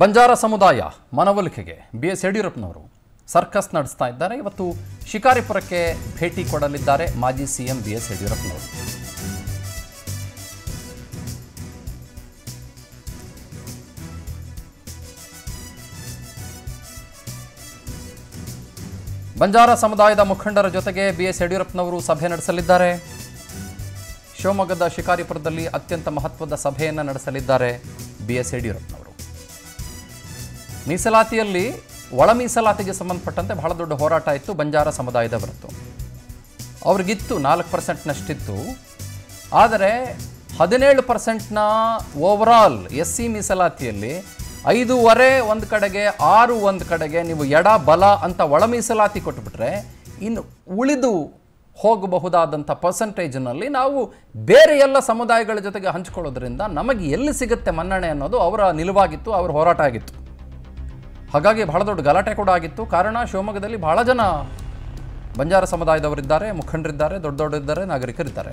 ಬಂಜಾರ ಸಮುದಾಯ ಮನವೊಲಿಕೆಗೆ B S ಯಡಿಯೂರಪ್ಪನವರು ಸರ್ಕಸ್ ನಡೆಸ್ತಾ ಇದ್ದಾರೆ. ಇವತ್ತು ಶಿಕಾರಿಪುರಕ್ಕೆ ಭೇಟಿ ಕೊಡಲಿದ್ದಾರೆ ಮಾಜಿ ಸಿಎಂ ಬಿ ಎಸ್ ಯಡಿಯೂರಪ್ಪನವರು. ಬಂಜಾರ ಸಮುದಾಯದ ಮುಖಂಡರ ಜೊತೆಗೆ ಬಿ ಎಸ್ ಯಡಿಯೂರಪ್ಪನವರು ಸಭೆ ನಡೆಸಲಿದ್ದಾರೆ. ಶಿವಮೊಗ್ಗದ ಶಿಕಾರಿಪುರದಲ್ಲಿ ಅತ್ಯಂತ ಮಹತ್ವದ ಸಭೆಯನ್ನು ನಡೆಸಲಿದ್ದಾರೆ ಬಿ ಎಸ್ ಯಡಿಯೂರಪ್ಪನವರು. ಮೀಸಲಾತಿಯಲ್ಲಿ ಒಳ ಮೀಸಲಾತಿಗೆ ಸಂಬಂಧಪಟ್ಟಂತೆ ಬಹಳ ದೊಡ್ಡ ಹೋರಾಟ ಇತ್ತು, ಬಂಜಾರ ಸಮುದಾಯದವರದ್ದು. ಅವ್ರಿಗಿತ್ತು ನಾಲ್ಕು ಪರ್ಸೆಂಟ್ನಷ್ಟಿತ್ತು. ಆದರೆ ಹದಿನೇಳು ಪರ್ಸೆಂಟ್ನ ಓವರಾಲ್ ಎಸ್ ಸಿ ಮೀಸಲಾತಿಯಲ್ಲಿ ಐದೂವರೆ ಒಂದು ಕಡೆಗೆ, ಆರು ಒಂದು ಕಡೆಗೆ ನೀವು ಎಡ, ಬಲ ಅಂತ ಒಳ ಮೀಸಲಾತಿ ಕೊಟ್ಬಿಟ್ರೆ ಇನ್ನು ಉಳಿದು ಹೋಗಬಹುದಾದಂಥ ಪರ್ಸೆಂಟೇಜ್ನಲ್ಲಿ ನಾವು ಬೇರೆ ಎಲ್ಲ ಸಮುದಾಯಗಳ ಜೊತೆಗೆ ಹಂಚ್ಕೊಳ್ಳೋದ್ರಿಂದ ನಮಗೆ ಎಲ್ಲಿ ಸಿಗುತ್ತೆ ಮನ್ನಣೆ ಅನ್ನೋದು ಅವರ ನಿಲುವಾಗಿತ್ತು, ಅವರ ಹೋರಾಟ ಆಗಿತ್ತು. ಹಾಗಾಗಿ ಬಹಳ ದೊಡ್ಡ ಗಲಾಟೆ ಕೂಡ ಆಗಿತ್ತು. ಕಾರಣ ಶಿವಮೊಗ್ಗದಲ್ಲಿ ಬಹಳ ಜನ ಬಂಜಾರ ಸಮುದಾಯದವರಿದ್ದಾರೆ, ಮುಖಂಡರಿದ್ದಾರೆ, ದೊಡ್ಡ ದೊಡ್ಡದಿದ್ದಾರೆ ನಾಗರಿಕರಿದ್ದಾರೆ.